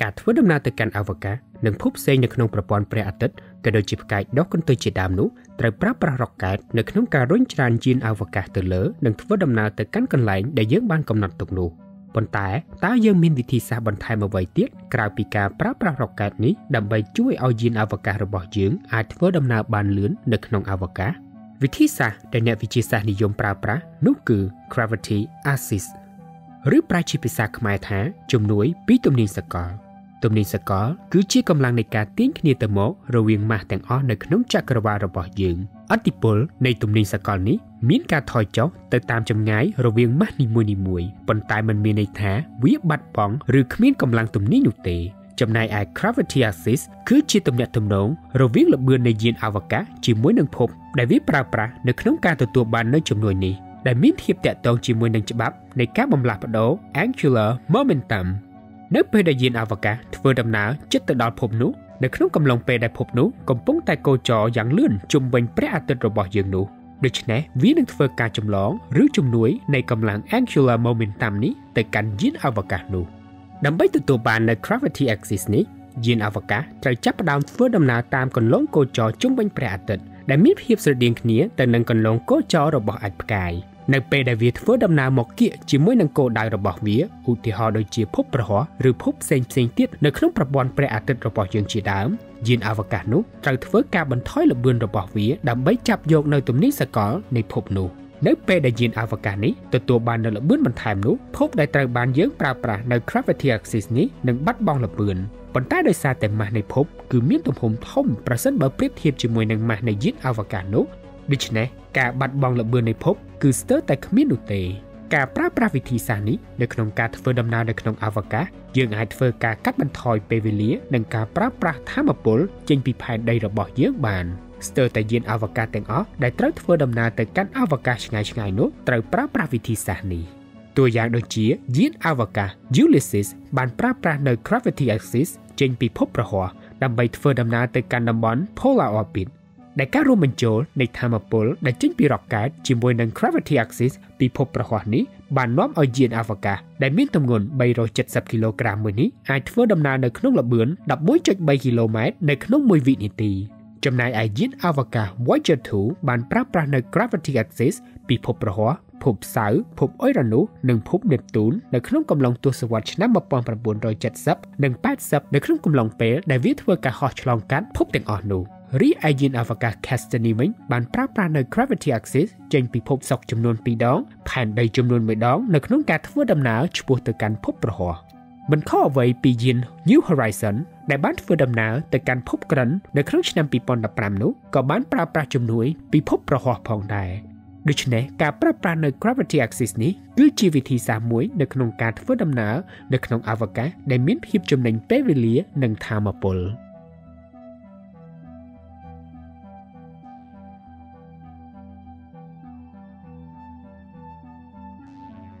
ការធ្វើដំណើរទៅកាន់អវកាសនិងភពផ្សេងនៅក្នុងប្រព័ន្ធព្រះអាទិត្យក៏ដូចជាផ្កាយដុះកន្ទុយជាដើមនោះត្រូវប្រើប្រាស់រ៉ុកែតនៅក្នុងការរុញច្រានយានអវកាសទៅលើនិងធ្វើដំណើរទៅកាន់កន្លែងដែលយើងបានកំណត់ទុកនោះប៉ុន្តែតើយើងមានវិធីសាស្ត្របន្ថែមអ្វីទៀតក្រៅពីការប្រើប្រាស់រ៉ុកែតនេះដើម្បីជួយឲ្យយានអវកាសរបស់យើងអាចធ្វើដំណើរបានលឿននៅក្នុងអវកាសវិធីសាស្ត្រដែលអ្នកវិទ្យាសាស្ត្រនិយមប្រើប្រាស់នោះគឺ gravity assist ឬប្រែជាភាសាខ្មែរថាជំនួយពីទំនាញសកល ទំនាញសកលគឺជាកម្លាំងនៃការទាញគ្នាទៅមករវាងម៉ាស់ទាំងអស់នៅក្នុងចក្រវាឡរបស់យើងអតិពលនៃទំនាញសកលនេះមានការថយចុះទៅតាមចម្ងាយរវាងម៉ាស់នីមួយៗប៉ុន្តែมันមានន័យថាវាបាត់បង់ឬគ្មានកម្លាំងទំនាញនោះទេចំណែកឯ gravity axis គឺជាទំនាក់ទំនងរវាងល្បឿននៃយានអវកាសជាមួយនឹងភពដែលវាប្រើប្រាស់នៅក្នុងការទទួលបាននូវជំនួយនេះដែលមានភាពតាក់ទងជាមួយនឹងច្បាប់នៃការបំលាស់ប្ដូរ angular momentum នៅពេលដែលយានអវកាសធ្វើដំណើរជិតទៅដល់ភពនោះនៅក្នុងកំឡុងពេលដែលភពនោះកំពុងតែកោចរយ៉ាងលឿនជុំវិញព្រះអាទិត្យរបស់យើងនោះដូច្នេះវានឹងធ្វើការចម្លងឬជំនួយនៃកម្លាំង angular momentum នេះទៅកាន់យានអវកាសនោះដើម្បីទទួលបាននៅ gravity axis នេះយានអវកាសត្រូវចាប់ផ្ដើមធ្វើដំណើរតាមកន្លងកោចរជុំវិញព្រះអាទិត្យដែលមានភាពស្រដៀងគ្នាទៅនឹងកន្លងកោចររបស់អាចផ្កាយ នៅពេលដែលវាធ្វើដំណើរមកគៀកជាមួយនឹងគោលដៅរបស់វាឧទាហរណ៍ដូចជាភពប្រហោះឬភពផ្សេងផ្សេងទៀតនៅក្នុងប្រព័ន្ធព្រះអាទិត្យរបស់យើងជាដើមយានអវកាសនោះត្រូវធ្វើការបន្ថយល្បឿនរបស់វាដើម្បីចាប់យកនៅទំនាញសកលនៃភពនោះនៅពេលដែលយានអវកាសនេះទទួលបាននូវល្បឿនបន្ថែមនោះភពដែលត្រូវបានយើងប្រើប្រាស់នៅ gravity axis នេះនឹងបាត់បង់ល្បឿនប៉ុន្តែដោយសារតែម៉ាស់នៃភពគឺមានទំហំធំប្រសិនបើប្រៀបធៀបជាមួយនឹងម៉ាស់នៃយានអវកាសនោះ ដូច្នេះការបាត់បង់ល្បឿននៃភពគឺស្ទើរតែគ្មាននោះទេការប្រើប្រាស់វិធីសាស្ត្រនេះនៅក្នុងការធ្វើដំណើរនៅក្នុងអវកាសយើងអាចធ្វើការកាត់បន្ថយពេលវេលានិងការប្រើប្រាស់ធម្មពលចេញពីផែនដីរបស់យើងបានស្ទើរតែយានអវកាសទាំងអស់ដែលត្រូវធ្វើដំណើរទៅកាន់អវកាសឆ្ងាយៗនោះត្រូវប្រើប្រាស់វិធីសាស្ត្រនេះតួយ៉ាងដូចជាយានអវកាស Ulysses បានប្រើប្រាស់នៅ gravity axis ចេញពីភពប្រហោះដើម្បីធ្វើដំណើរទៅកាន់តំបន់ polar orbit ដែលការរួមបញ្ចូលនៃធម្មពលដែលចេញពីរ៉ុកកែតជាមួយនឹង gravity axis ពិភពប្រហោះនេះបាននាំឲ្យយានអវកាសដែលមានទម្ងន់370គីឡូក្រាមមួយនេះអាចធ្វើដំណើរនៅក្នុងល្បឿន11.3គីឡូម៉ែត្រនៅក្នុង1វិនាទីចំណែកឯយានអវកាស Voyager 2បានប្រើប្រាស់នៅ gravity axis ពិភពប្រហោះភពសៅរ៍ភពអុយរ៉ានូសនិងភពនេបតូននៅក្នុងកំឡុងទសវត្សរ៍ឆ្នាំ1970និង80នៅក្នុងកំឡុងពេលដែលវាធ្វើការហោះឆ្លងកាត់ភពទាំងអស់នោះ។ រីឯយានអវកាស Cassini វិញបានប្រើប្រាស់នៅ gravity axis ចេញពីភពសុក្រចំនួន2ដងផែនដីចំនួន1ដងនៅក្នុងការធ្វើដំណើរឆ្ពោះទៅកាន់ភពប្រហោះមិនខុសអ្វីពីយាន New Horizon ដែលបានធ្វើដំណើរទៅកាន់ភពក្រិននៅក្នុងឆ្នាំ2015នោះក៏បានប្រើប្រាស់ជំនួយពីភពប្រហោះផងដែរដូច្នេះការប្រើប្រាស់នៅ gravity axis នេះគឺជាវិធីសាស្ត្រមួយនៅក្នុងការធ្វើដំណើរនៅក្នុងអវកាសដែលមានភាពចំណេញពេលវេលានិងធម៌ពល។